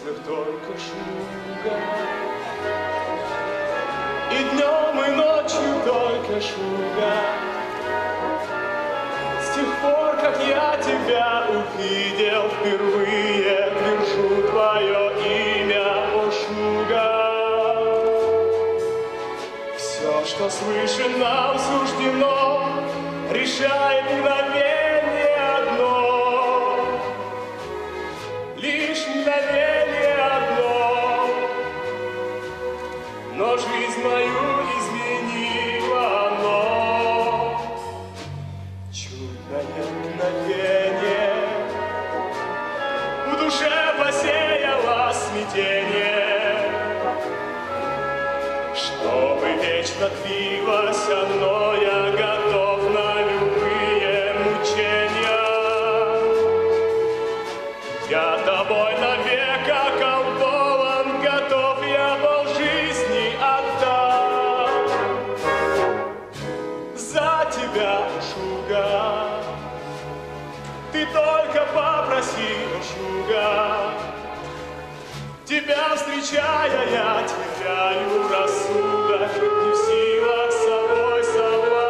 мыслях только шуга. И днем, и ночью только шуга. С тех пор, как я тебя увидел впервые, Держу твое имя, о шуга. Все, что свыше нам суждено, Решает мгновение одно. Лишь мгновение мою изменило оно. Чудное мгновение В душе посеяло смятение, Чтобы вечно длилось оно, Я только попроси, Шуга. Тебя встречая, я теряю рассудок, не в силах с собой совладать.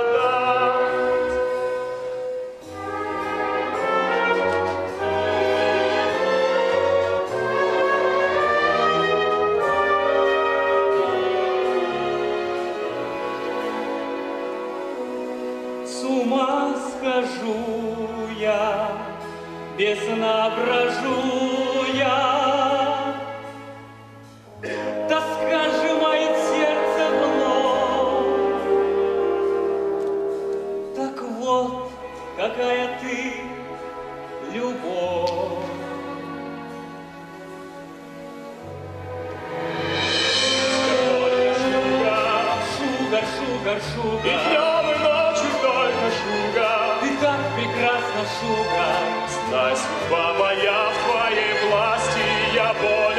С ума схожу я, без сна брожу я. Тоска сжимает сердце вновь. Так вот, какая ты любовь. Шугар, шугар, И шугар. Прекрасна, шугар. Знай, судьба моя в твоей власти, я болен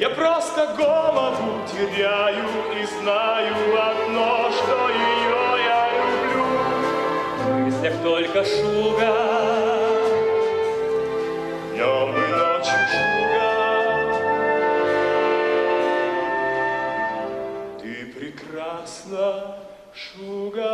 Я просто голову теряю и знаю одно, что ее я люблю. В мыслях только шуга, днем и ночью шуга. Ты прекрасна, шуга.